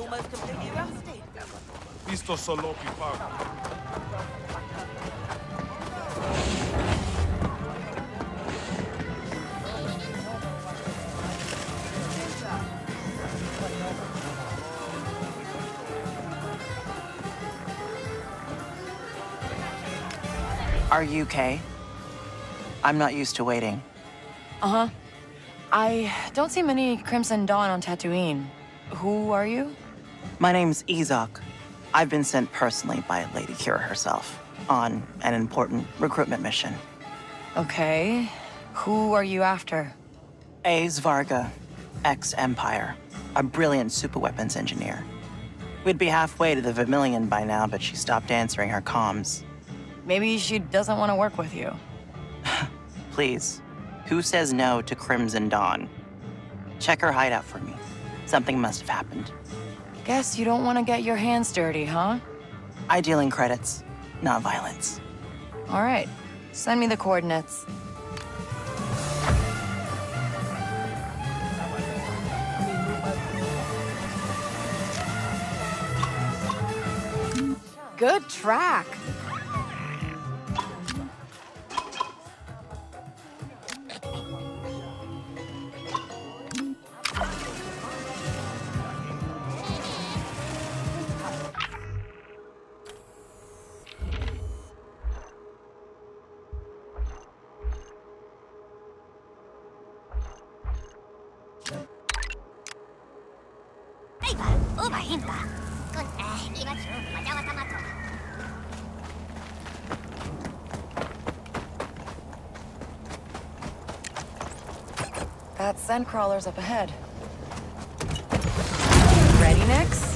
this thing's almost completely rusty. Visto solo pago. Are you okay? I'm not used to waiting. Uh-huh. I don't see many Crimson Dawn on Tatooine. Who are you? My name's Izak. I've been sent personally by Lady Qi'ra herself on an important recruitment mission. Okay. Who are you after? Ays Varga, ex-Empire, a brilliant superweapons engineer. We'd be halfway to the Vermilion by now, but she stopped answering her comms. Maybe she doesn't want to work with you. Please, who says no to Crimson Dawn? Check her hideout for me. Something must have happened. Guess you don't want to get your hands dirty, huh? I deal in credits, not violence. All right. Send me the coordinates. Good track. That scent crawler's up ahead. Ready, Nix?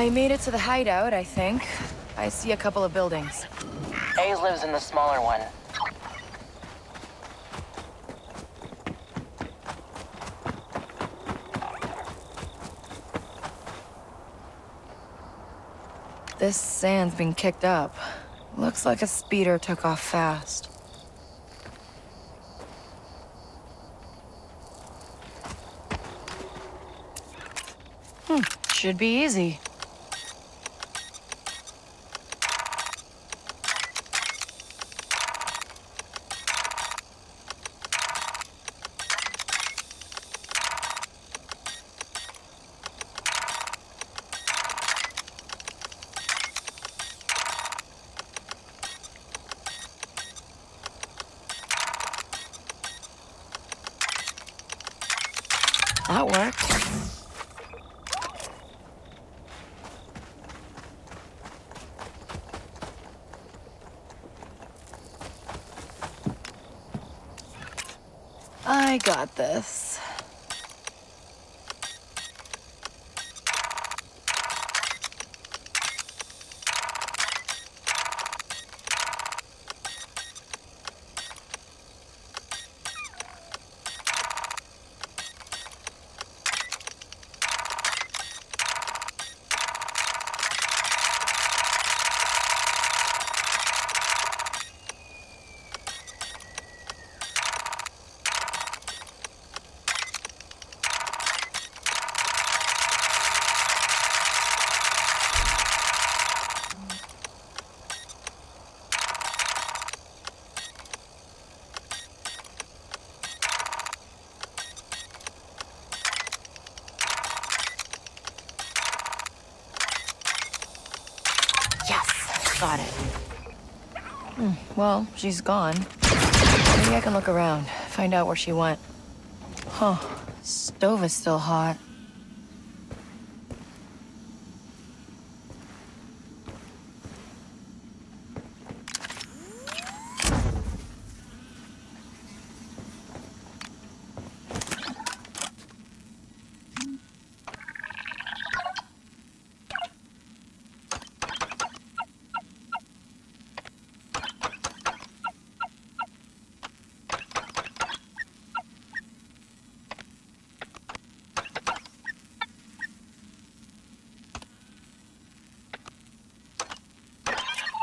I made it to the hideout, I think. I see a couple of buildings. Ays lives in the smaller one. This sand's been kicked up. Looks like a speeder took off fast. Hmm, should be easy. Worked. I got this. Yes, got it. Hmm, well, she's gone. Maybe I can look around, find out where she went. Huh, stove is still hot.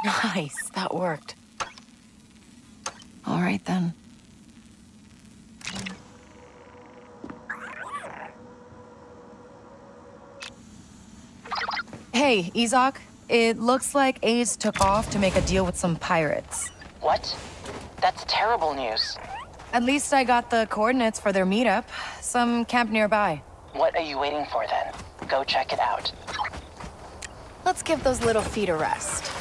Nice, that worked. All right then. Hey, Izok. It looks like Ays took off to make a deal with some pirates. What? That's terrible news. At least I got the coordinates for their meetup. Some camp nearby. What are you waiting for then? Go check it out. Let's give those little feet a rest.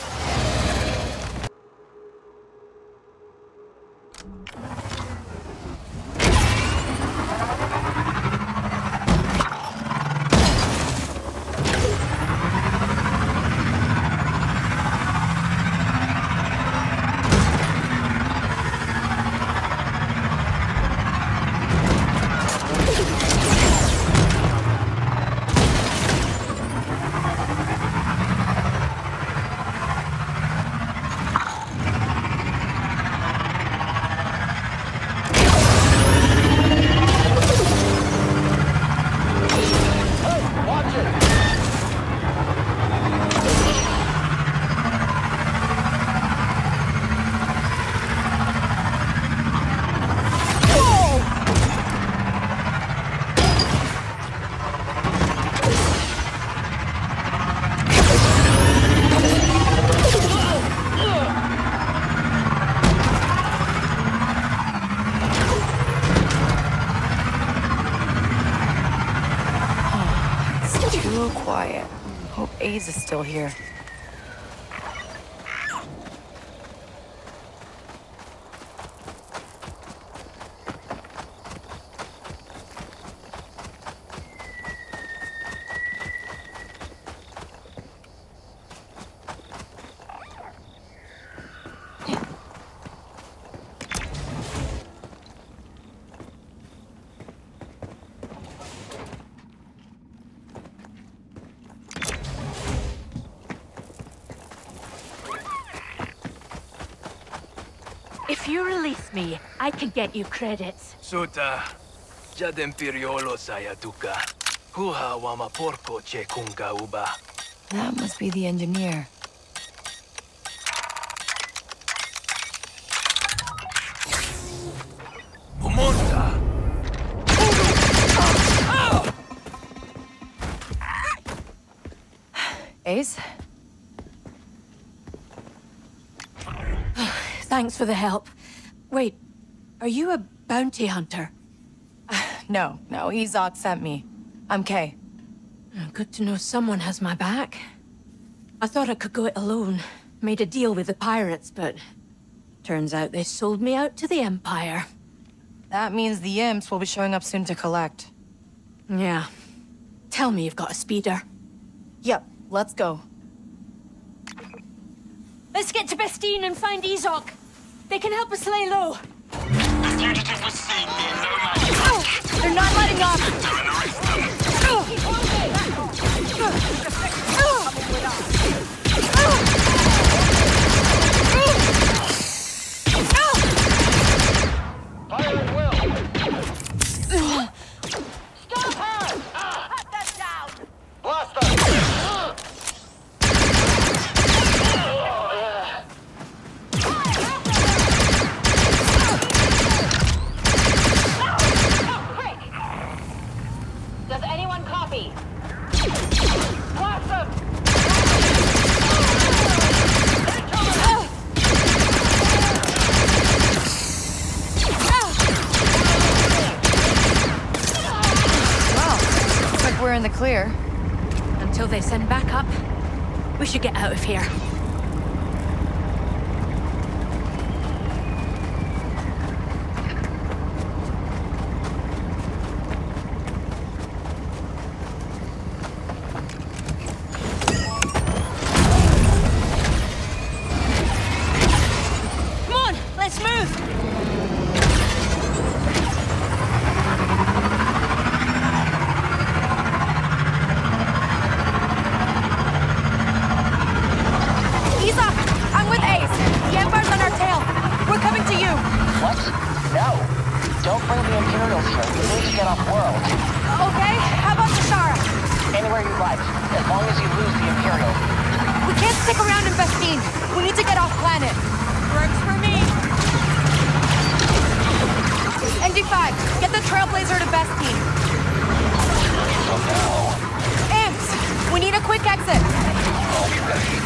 Is still here. Me, I can get you credits. Suta, jad imperiolo saya duka. Huha wama porco che kunga uba. That must be the engineer. Umonta! Ays? Thanks for the help. Wait, are you a bounty hunter? No, no, Izok sent me. I'm Kay. Good to know someone has my back. I thought I could go it alone. Made a deal with the pirates, but... Turns out they sold me out to the Empire. That means the imps will be showing up soon to collect. Yeah. Tell me you've got a speeder. Yep, let's go. Let's get to Bestine and find Izok. They can help us lay low. Fugitive was seen near Nomad. Oh, they're not letting up! Fire at will. Blast them. Does anyone copy? Blast them! Wow, looks like we're in the clear. Until they send back up, we should get out of here. Come on, let's move! Izok, I'm with Ays. The Empire's on our tail. We're coming to you. What? No. Don't bring the Imperials here. We need to get off world. Okay, how about Shara? Anywhere you like, as long as you lose the Imperials. We can't Stick around, in Bestine. We need to get off planet. Works for me. ND5, get the Trailblazer to Bestine. Amps, we need a quick exit.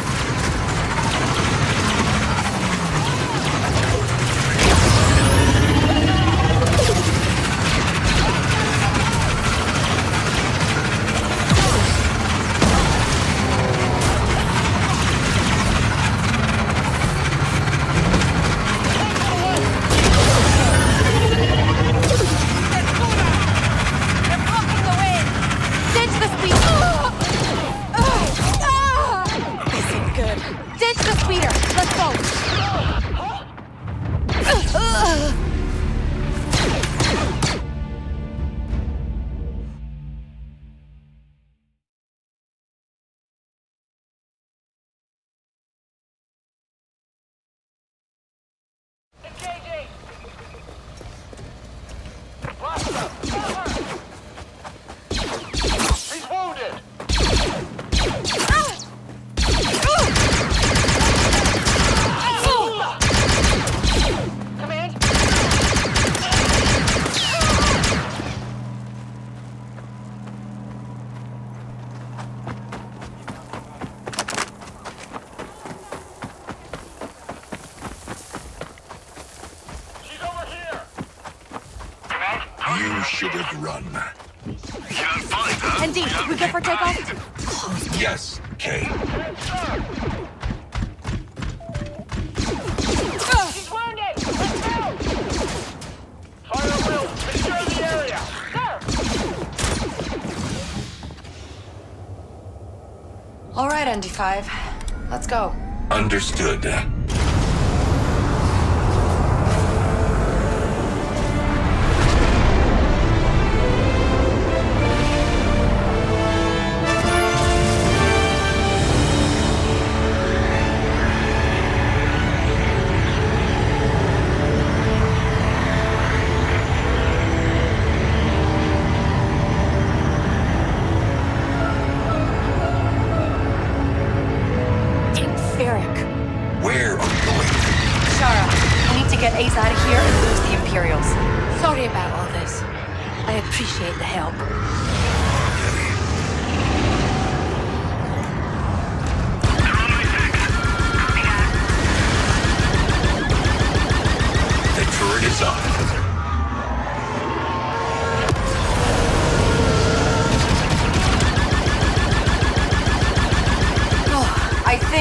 Right, ND5. Let's go. Understood.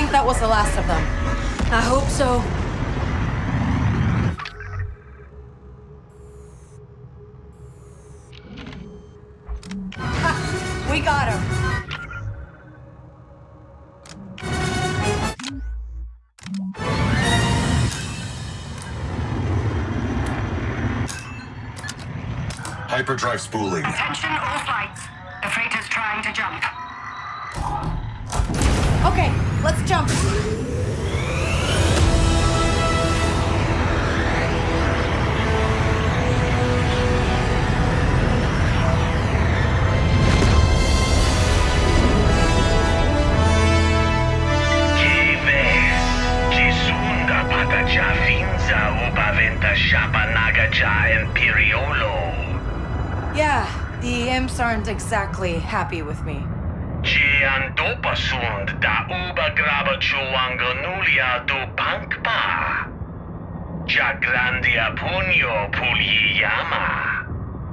Think that was the last of them. I hope so. We got him. Hyperdrive spooling. Attention all flights. The freighter's trying to jump. Okay, let's jump. Cisunda pataja finza upaventa shapanagaja imperiolo. Yeah, the imps aren't exactly happy with me. Da um do pankpa. Ja grandia punyo puliyama.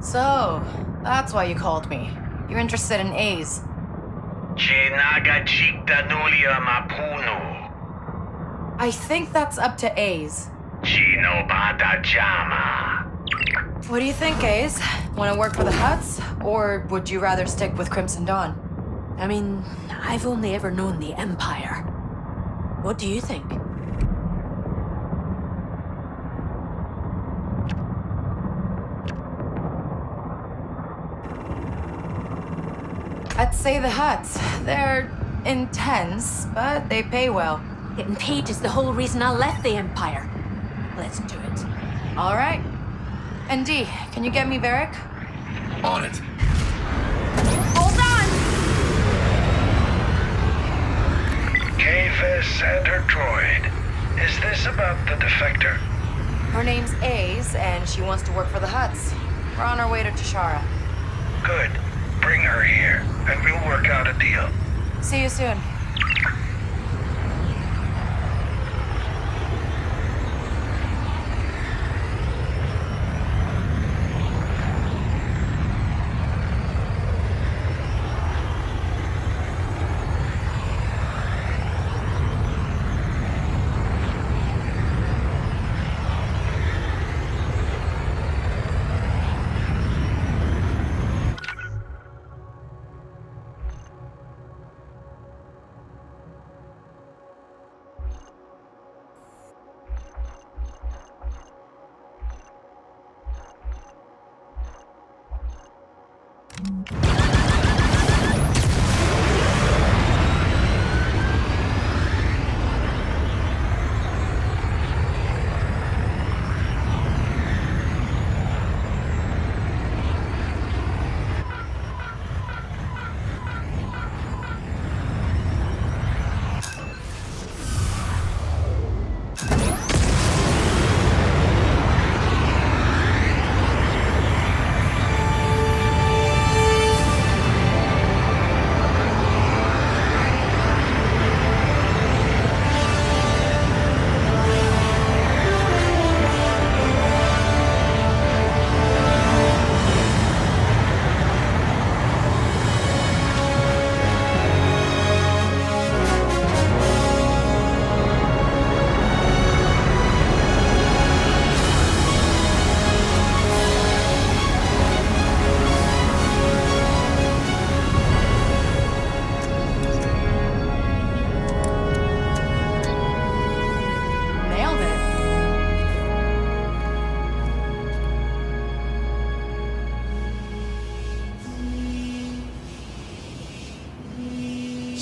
So, that's why you called me. You're interested in Ays. Ci naga chikdanulia mapunu. I think that's up to Ays. Jama. What do you think, Ays? Want to work for the Hutts? Or would you rather stick with Crimson Dawn? I mean, I've only ever known the Empire. What do you think? I'd say the Hutts. They're intense, but they pay well. Getting paid is the whole reason I left the Empire. Let's do it. All right. ND, can you get me Varric? On it. Kavis and her droid. Is this about the defector? Her name's Ays, and she wants to work for the Hutts. We're on our way to Toshara. Good. Bring her here, and we'll work out a deal. See you soon.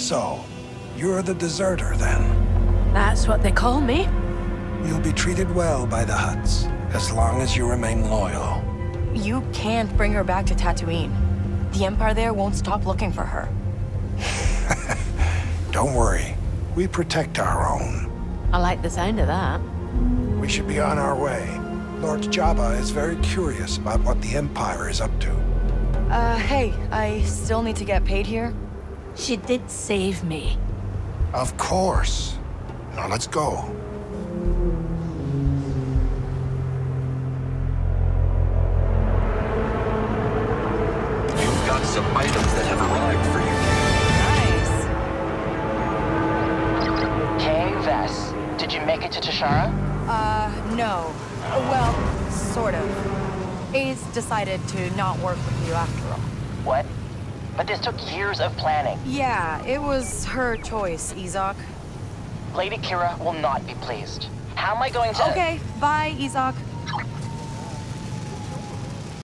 So, you're the deserter then. That's what they call me. You'll be treated well by the Hutts, as long as you remain loyal. You can't bring her back to Tatooine. The Empire there won't stop looking for her. Don't worry, we protect our own. I like the sound of that. We should be on our way. Lord Jabba is very curious about what the Empire is up to. Uh, hey, I still need to get paid here. She did save me. Of course. Now let's go. You've got some items that have arrived for you. Nice. Hey, Vess. Did you make it to Toshara? Uh, no. Well, sort of. Ays decided to not work with you after all. What? But this took years of planning. Yeah, it was her choice, Izok. Lady Qi'ra will not be pleased. How am I going to... Okay, bye, Izok.